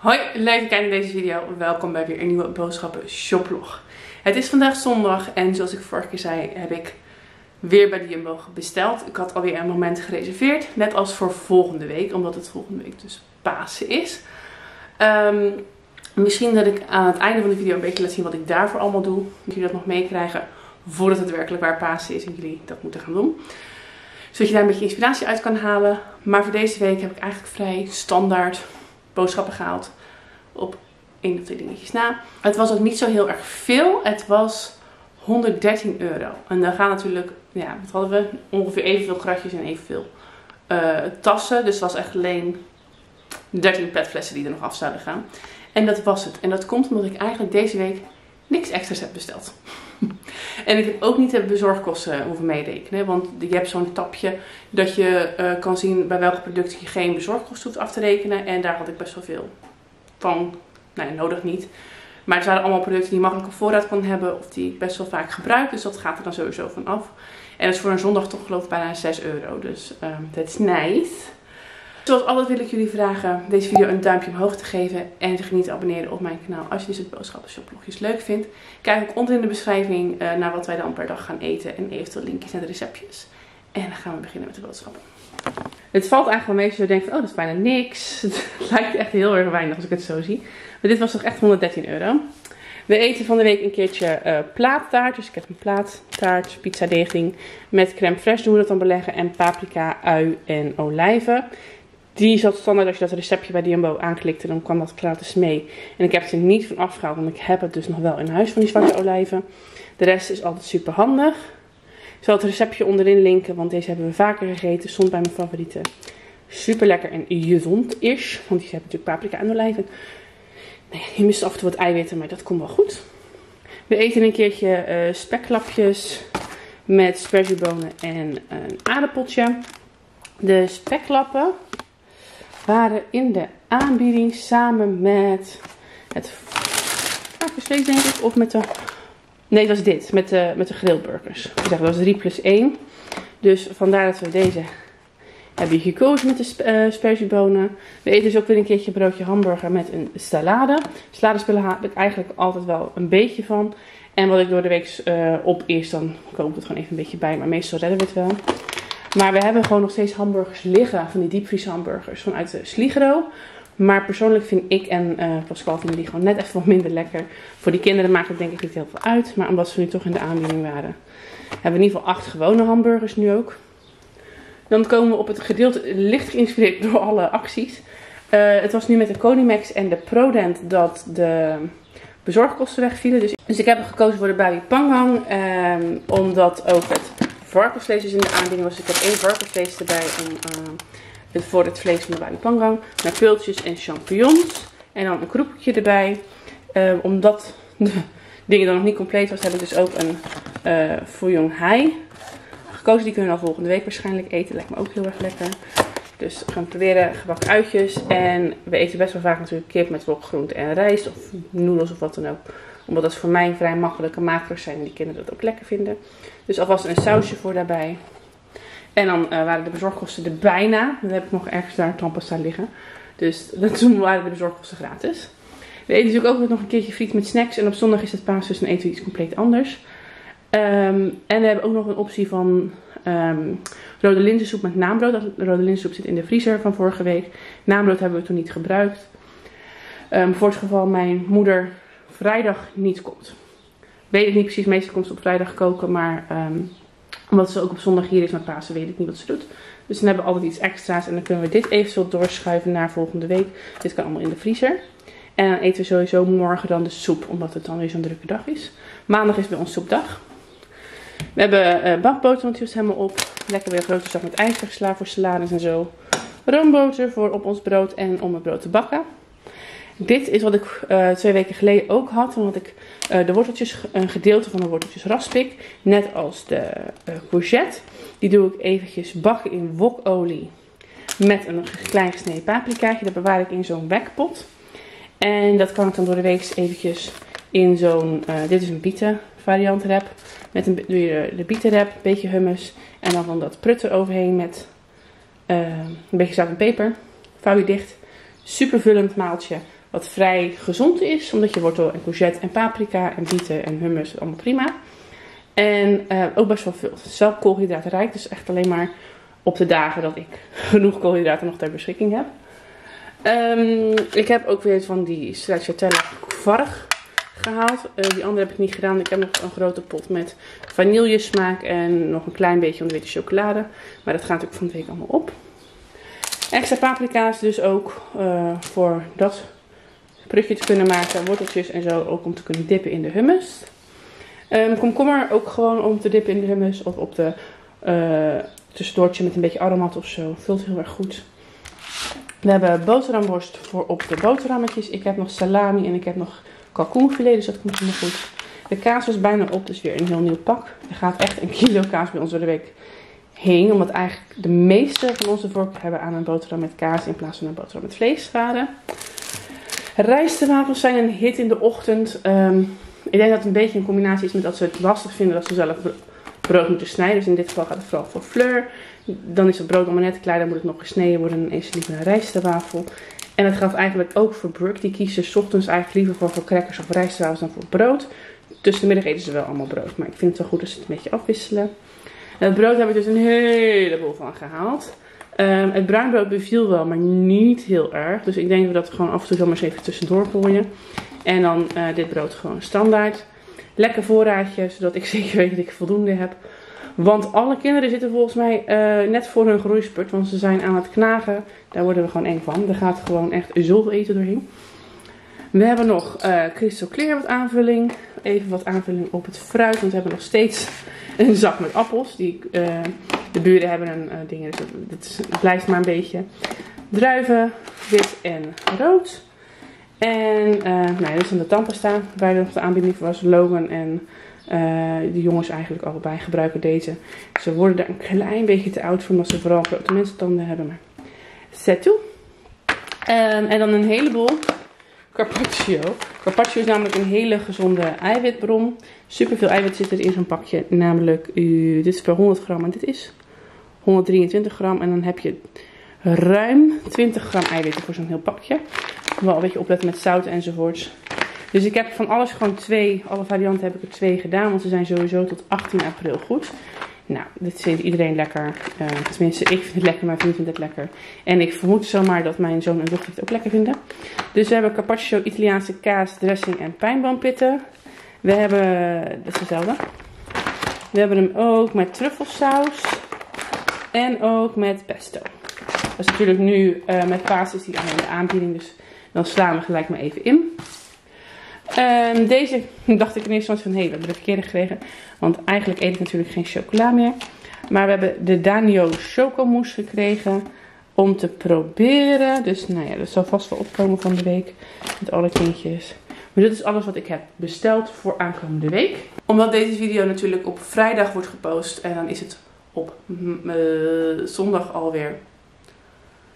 Hoi, leuk dat kijken naar deze video. Welkom bij weer een nieuwe boodschappen shoplog. Het is vandaag zondag en zoals ik vorige keer zei heb ik weer bij de Jumbo besteld. Ik had alweer een moment gereserveerd, net als voor volgende week, omdat het volgende week dus Pasen is. Ehm, misschien dat ik aan het einde van de video een beetje laat zien wat ik daarvoor allemaal doe. Dat jullie dat nog meekrijgen voordat het werkelijk waar Pasen is en jullie dat moeten gaan doen. Zodat je daar een beetje inspiratie uit kan halen. Maar voor deze week heb ik eigenlijk vrij standaard boodschappen gehaald. Op één of twee dingetjes na. Het was ook niet zo heel erg veel. Het was 113 euro. En dan gaan natuurlijk, ja, wat hadden we? Ongeveer evenveel kratjes en evenveel uh, tassen. Dus het was echt alleen 13 petflessen die er nog af zouden gaan. En dat was het. En dat komt omdat ik eigenlijk deze week niks extra's heb besteld. en ik heb ook niet de bezorgkosten hoeven meerekenen. Want je hebt zo'n tapje dat je uh, kan zien bij welke producten je geen bezorgkosten hoeft af te rekenen. En daar had ik best wel veel van. Nee, nodig niet. Maar het waren allemaal producten die je makkelijk op voorraad kon hebben. Of die ik best wel vaak gebruik. Dus dat gaat er dan sowieso van af. En dat is voor een zondag toch geloof ik bijna 6 euro. Dus um, dat is nice. Zoals altijd wil ik jullie vragen deze video een duimpje omhoog te geven. En zich niet te abonneren op mijn kanaal als je deze boodschappen shoplogjes leuk vindt. Kijk ook onder in de beschrijving uh, naar wat wij dan per dag gaan eten. En eventueel linkjes naar de receptjes. En dan gaan we beginnen met de boodschappen. Het valt eigenlijk wel mee als je denkt oh dat is bijna niks. Het lijkt echt heel erg weinig als ik het zo zie. Maar dit was toch echt 113 euro. We eten van de week een keertje uh, plaattaart. Dus ik heb een plaattaart, pizza deging met crème fraîche doen we dat dan beleggen. En paprika, ui en olijven. Die zat standaard als je dat receptje bij Jumbo aanklikte, dan kwam dat gratis mee. En ik heb het niet van afgehaald, want ik heb het dus nog wel in huis van die zwarte olijven. De rest is altijd super handig. Ik zal het receptje onderin linken, want deze hebben we vaker gegeten. Stond bij mijn favorieten. Super lekker en gezond is, want die hebben natuurlijk paprika en olijven. Ja, je mist af en toe wat eiwitten, maar dat komt wel goed. We eten een keertje uh, speklapjes met sperziebonen en een aardappeltje. De speklappen waren in de aanbieding samen met het varkensvlees denk ik. Of met de... Nee, dat was dit. Met de, met de grillburgers. Ik zeg, dat was 3 plus 1. Dus vandaar dat we deze hebben gekozen met de uh, sperziebonen. We eten dus ook weer een keertje broodje hamburger met een salade. Saladespullen heb ik eigenlijk altijd wel een beetje van. En wat ik door de week uh, op is, dan komt het gewoon even een beetje bij. Maar meestal redden we het wel. Maar we hebben gewoon nog steeds hamburgers liggen. Van die diepvries hamburgers vanuit de Sligero. Maar persoonlijk vind ik en uh, Pascal vinden die gewoon net even wat minder lekker. Voor die kinderen maakt het denk ik niet heel veel uit. Maar omdat ze nu toch in de aanbieding waren. Hebben we in ieder geval acht gewone hamburgers nu ook. Dan komen we op het gedeelte licht geïnspireerd door alle acties. Uh, het was nu met de Conimax en de Prodent dat de bezorgkosten wegvielen. Dus, dus ik heb gekozen voor de Babi Pangang. Um, omdat ook het varkensvlees is in de aanbieding was. Ik heb één varkensvlees erbij om, uh, voor het vlees van de Pangang. Met pultjes en champignons. En dan een kroepeltje erbij. Uh, omdat de dingen dan nog niet compleet was, heb ik dus ook een uh, hai gekozen. Die kunnen we dan volgende week waarschijnlijk eten. Lijkt me ook heel erg lekker. Dus we gaan proberen gebakken uitjes. En we eten best wel vaak natuurlijk kip met blokgroente en rijst. Of noedels of wat dan ook. Omdat dat voor mij vrij makkelijke makers zijn. En die kinderen dat ook lekker vinden. Dus alvast een sausje voor daarbij. En dan uh, waren de bezorgkosten er bijna. Dan heb ik nog ergens daar tandpasta liggen. Dus toen waren de bezorgkosten gratis. We eten natuurlijk ook nog een keertje friet met snacks. En op zondag is het paas, dus dan eten we iets compleet anders. Um, en we hebben ook nog een optie van um, rode linzensoep met naambrood. Dat rode linzensoep zit in de vriezer van vorige week. Naambrood hebben we toen niet gebruikt. Um, voor het geval mijn moeder vrijdag niet komt. Weet ik niet precies, meestal komt ze op vrijdag koken. Maar omdat ze ook op zondag hier is met Pasen, weet ik niet wat ze doet. Dus dan hebben we altijd iets extra's. En dan kunnen we dit eventueel doorschuiven naar volgende week. Dit kan allemaal in de vriezer. En dan eten we sowieso morgen dan de soep, omdat het dan weer zo'n drukke dag is. Maandag is bij ons soepdag. We hebben uh, helemaal op. Lekker weer een grote zak met ijs geslagen voor salades en zo. Roomboter voor op ons brood en om het brood te bakken. Dit is wat ik uh, twee weken geleden ook had. Want ik uh, de worteltjes, een gedeelte van de worteltjes raspik. Net als de courgette. Die doe ik eventjes bakken in wokolie. Met een klein gesneden paprikaatje. Dat bewaar ik in zo'n wekpot. En dat kan ik dan door de week eventjes in zo'n, dit is een bieten variant rap. Met een, doe je de bietenrap, een beetje hummus. En dan van dat prutten overheen met een beetje zout en peper. Vouw je dicht. Super vullend maaltje. Wat vrij gezond is. Omdat je wortel en courgette en paprika en bieten en hummus, allemaal prima. En uh, ook best wel veel. Wel koolhydraatrijk, dus echt alleen maar op de dagen dat ik genoeg koolhydraten nog ter beschikking heb. Um, ik heb ook weer van die stracciatella varg gehaald. Uh, die andere heb ik niet gedaan. Ik heb nog een grote pot met vanillesmaak en nog een klein beetje van witte chocolade. Maar dat gaat natuurlijk van de week allemaal op. Extra paprika's dus ook uh, voor dat prutje kunnen maken. Worteltjes en zo ook om te kunnen dippen in de hummus. Um, komkommer ook gewoon om te dippen in de hummus of op de uh, tussendoortje met een beetje aromat of zo. Vult heel erg goed. We hebben boterhamworst voor op de boterhammetjes. Ik heb nog salami en ik heb nog kalkoenfilet, dus dat komt helemaal goed. De kaas was bijna op, dus weer een heel nieuw pak. Er gaat echt een kilo kaas bij ons door de week heen. Omdat eigenlijk de meeste van onze voorkeur hebben aan een boterham met kaas in plaats van een boterham met vleeswaren. Rijstewafels zijn een hit in de ochtend. Um, ik denk dat het een beetje een combinatie is met dat ze het lastig vinden dat ze zelf brood moeten snijden. Dus in dit geval gaat het vooral voor fleur. Dan is het brood allemaal net klaar, dan moet het nog gesneden worden. En is liever een rijstewafel. En het geldt eigenlijk ook voor Brooke. Die kiezen s ochtends eigenlijk liever voor, voor crackers of rijstwafels dan voor brood. Tussen de middag eten ze wel allemaal brood. Maar ik vind het wel goed dat ze het een beetje afwisselen. het brood heb ik dus een heleboel van gehaald. Um, het bruinbrood beviel wel, maar niet heel erg. Dus ik denk dat we dat gewoon af en toe zomaar eens even tussendoor gooien. En dan uh, dit brood gewoon standaard. Lekker voorraadje, zodat ik zeker weet dat ik voldoende heb. Want alle kinderen zitten volgens mij uh, net voor hun groeispurt. Want ze zijn aan het knagen. Daar worden we gewoon eng van. Er gaat gewoon echt zoveel eten doorheen. We hebben nog uh, Crystal Clear wat aanvulling. Even wat aanvulling op het fruit. Want we hebben nog steeds een zak met appels. Die, de buren hebben een uh, ding. Dus dat blijft maar een beetje. Druiven, wit en rood. En uh, nou, dit is de tandpasta. Waar nog de aanbieding voor was. Logan en uh, de jongens eigenlijk allebei gebruiken deze. Ze worden er een klein beetje te oud voor. Omdat ze vooral grote mensentanden hebben. Maar zet toe. Um, en dan een heleboel carpaccio. Carpaccio is namelijk een hele gezonde eiwitbron. Super veel eiwit zit er in zo'n pakje. Namelijk, uh, dit is per 100 gram en dit is 123 gram. En dan heb je ruim 20 gram eiwitten voor zo'n heel pakje. Wel een beetje opletten met zout enzovoorts. Dus ik heb van alles gewoon twee, alle varianten heb ik er twee gedaan. Want ze zijn sowieso tot 18 april goed. Nou, dit vindt iedereen lekker. Uh, tenminste, ik vind het lekker, mijn vriend vindt het lekker. En ik vermoed zomaar dat mijn zoon en dochter het ook lekker vinden. Dus we hebben carpaccio, Italiaanse kaas, dressing en pijnboompitten. We hebben, dat is dezelfde. We hebben hem ook met truffelsaus. En ook met pesto. Dat is natuurlijk nu uh, met paas is die alleen de aanbieding. Dus dan slaan we gelijk maar even in. Um, deze dacht ik in eerste instantie van, hé, hey, we hebben de verkeerde gekregen. Want eigenlijk eet ik natuurlijk geen chocola meer. Maar we hebben de Danio Chocomousse gekregen om te proberen. Dus nou ja, dat zal vast wel opkomen van de week met alle kindjes. Maar dit is alles wat ik heb besteld voor aankomende week. Omdat deze video natuurlijk op vrijdag wordt gepost. En dan is het op uh, zondag alweer.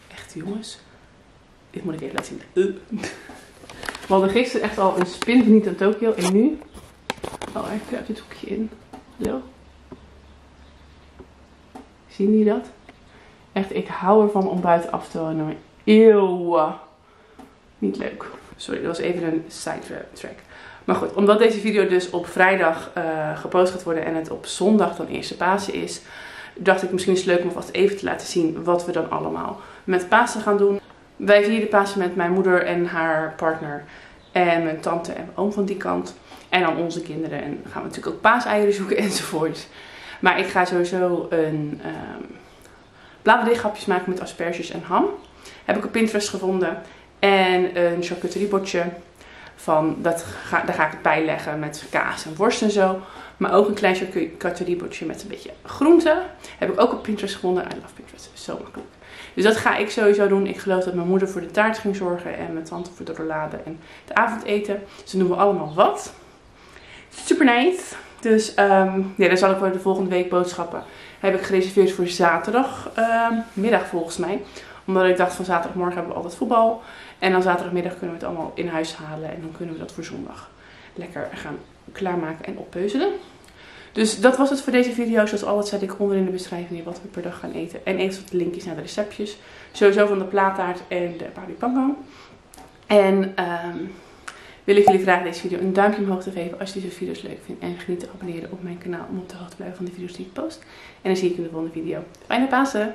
Echt jongens. Dit moet ik even laten zien. Uh. We hadden gisteren echt al een spin niet aan Tokio. En nu? Oh, hij kruipt dit hoekje in. Zo. Zien jullie dat? Echt, ik hou ervan om buiten af te wonen. Eeuw. Niet leuk. Sorry, dat was even een sidetrack. Maar goed, omdat deze video dus op vrijdag uh, gepost gaat worden en het op zondag dan eerste Pasen is, dacht ik misschien is het leuk om vast even te laten zien wat we dan allemaal met Pasen gaan doen. Wij vieren Pasen met mijn moeder en haar partner. En mijn tante en mijn oom van die kant. En dan onze kinderen. En dan gaan we natuurlijk ook paaseieren zoeken enzovoort. Maar ik ga sowieso een um, bladerdeeghapjes maken met asperges en ham. Heb ik op Pinterest gevonden. En een charcuteriebordje. Van, dat ga, daar ga ik het bij leggen met kaas en worst en zo. Maar ook een klein charcuteriebordje met een beetje groenten. Heb ik ook op Pinterest gevonden. I love Pinterest. Zo makkelijk. Dus dat ga ik sowieso doen. Ik geloof dat mijn moeder voor de taart ging zorgen en mijn tante voor de rollade en het avondeten. Dus dan doen we allemaal wat. Super nice. Dus um, ja, dan zal ik voor de volgende week boodschappen. Heb ik gereserveerd voor zaterdagmiddag um, volgens mij. Omdat ik dacht van zaterdagmorgen hebben we altijd voetbal. En dan zaterdagmiddag kunnen we het allemaal in huis halen. En dan kunnen we dat voor zondag lekker gaan klaarmaken en oppeuzelen. Dus dat was het voor deze video. Zoals altijd zet ik onder in de beschrijving wat we per dag gaan eten. En eventueel de linkjes naar de receptjes. Sowieso van de plaattaart en de paripango. En ehm, wil ik jullie vragen deze video een duimpje omhoog te geven als je deze video's leuk vindt. En vergeet te abonneren op mijn kanaal om op de hoogte te blijven van de video's die ik post. En dan zie ik je in de volgende video. Fijne Pasen!